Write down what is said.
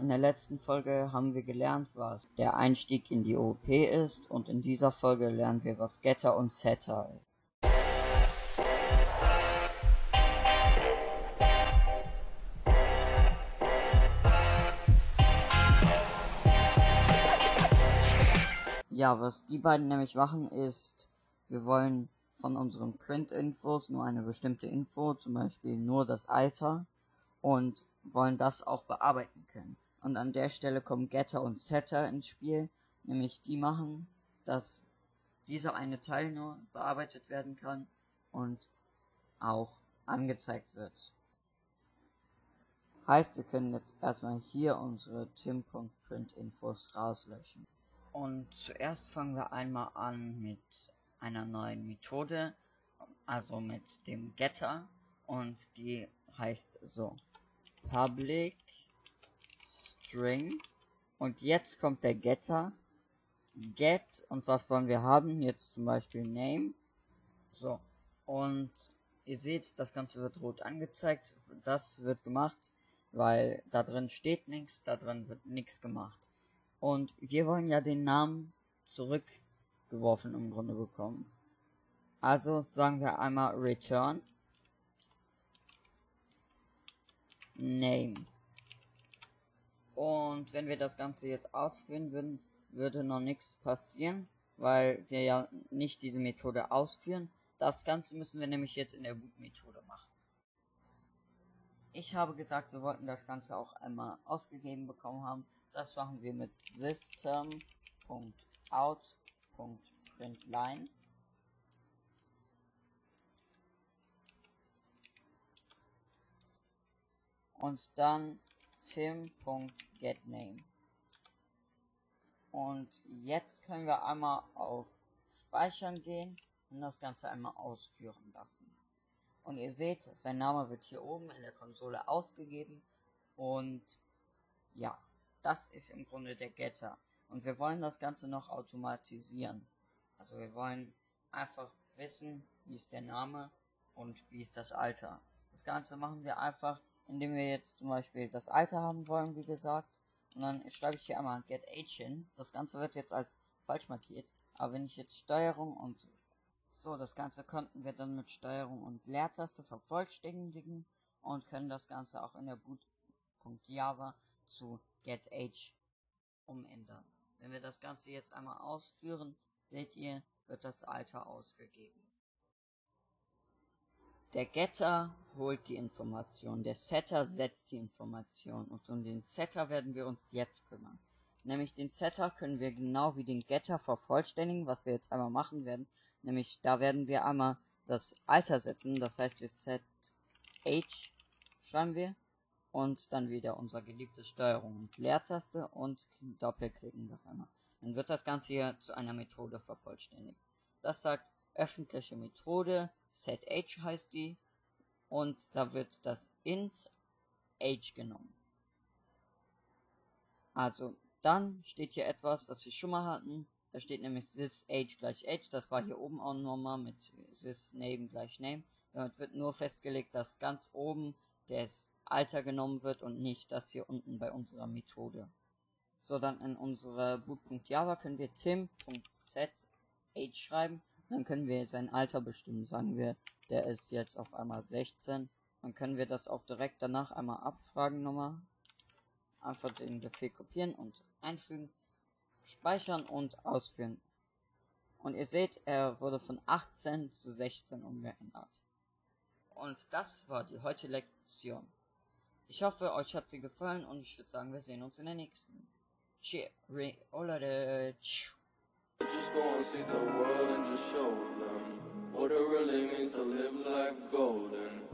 In der letzten Folge haben wir gelernt, was der Einstieg in die OOP ist und in dieser Folge lernen wir, was Getter und Setter ist. Ja, was die beiden nämlich machen ist, wir wollen von unseren Print-Infos nur eine bestimmte Info, zum Beispiel nur das Alter und wollen das auch bearbeiten können. Und an der Stelle kommen Getter und Setter ins Spiel, nämlich die machen, dass dieser eine Teil nur bearbeitet werden kann und auch angezeigt wird. Heißt, wir können jetzt erstmal hier unsere tim.print-infos rauslöschen. Und zuerst fangen wir einmal an mit einer neuen Methode, also mit dem Getter und die heißt so public string. Und jetzt kommt der Getter. Get und was wollen wir haben? Jetzt zum Beispiel name. So. Und ihr seht das ganze wird rot angezeigt. Das wird gemacht weil da drin steht nichts da drin wird nichts gemacht. Und wir wollen ja den Namen zurückgeworfen im Grunde bekommen. Also sagen wir einmal return. Name und wenn wir das Ganze jetzt ausführen würden, würde noch nichts passieren, weil wir ja nicht diese Methode ausführen. Das Ganze müssen wir nämlich jetzt in der Boot-Methode machen. Ich habe gesagt, wir wollten das Ganze auch einmal ausgegeben bekommen haben. Das machen wir mit system.out.println. Und dann tim.getName. Und jetzt können wir einmal auf Speichern gehen und das Ganze einmal ausführen lassen. Und ihr seht, sein Name wird hier oben in der Konsole ausgegeben und ja, das ist im Grunde der Getter. Und wir wollen das Ganze noch automatisieren. Also wir wollen einfach wissen, wie ist der Name und wie ist das Alter. Das Ganze machen wir einfach indem wir jetzt zum Beispiel das Alter haben wollen, wie gesagt. Und dann schreibe ich hier einmal get age hin. Das Ganze wird jetzt als falsch markiert. Aber wenn ich jetzt Steuerung und so, das Ganze konnten wir dann mit Steuerung und Leertaste vervollständigen und können das Ganze auch in der boot.java zu getAge umändern. Wenn wir das Ganze jetzt einmal ausführen, seht ihr, wird das Alter ausgegeben. Der Getter holt die Information, der Setter setzt die Information und um den Setter werden wir uns jetzt kümmern. Nämlich den Setter können wir genau wie den Getter vervollständigen, was wir jetzt einmal machen werden. Nämlich da werden wir einmal das Alter setzen, das heißt wir set age schreiben wir und dann wieder unser geliebtes Steuerung und Leertaste und doppelklicken das einmal. Dann wird das Ganze hier zu einer Methode vervollständigt. Das sagt öffentliche Methode, setAge heißt die, und da wird das int age genommen. Also, dann steht hier etwas, was wir schon mal hatten. Da steht nämlich this age gleich age. Das war hier oben auch nochmal mit this name gleich name. Damit wird nur festgelegt, dass ganz oben das Alter genommen wird und nicht das hier unten bei unserer Methode. So, dann in unserer boot.java können wir tim.set age schreiben dann können wir sein Alter bestimmen. Sagen wir, der ist jetzt auf einmal 16. Dann können wir das auch direkt danach einmal abfragen nochmal. Einfach den Befehl kopieren und einfügen, speichern und ausführen. Und ihr seht, er wurde von 18 zu 16 umgeändert. Und das war die heutige Lektion. Ich hoffe, euch hat sie gefallen und ich würde sagen, wir sehen uns in der nächsten. Cheers. Just go and see the world and just show them what it really means to live life golden.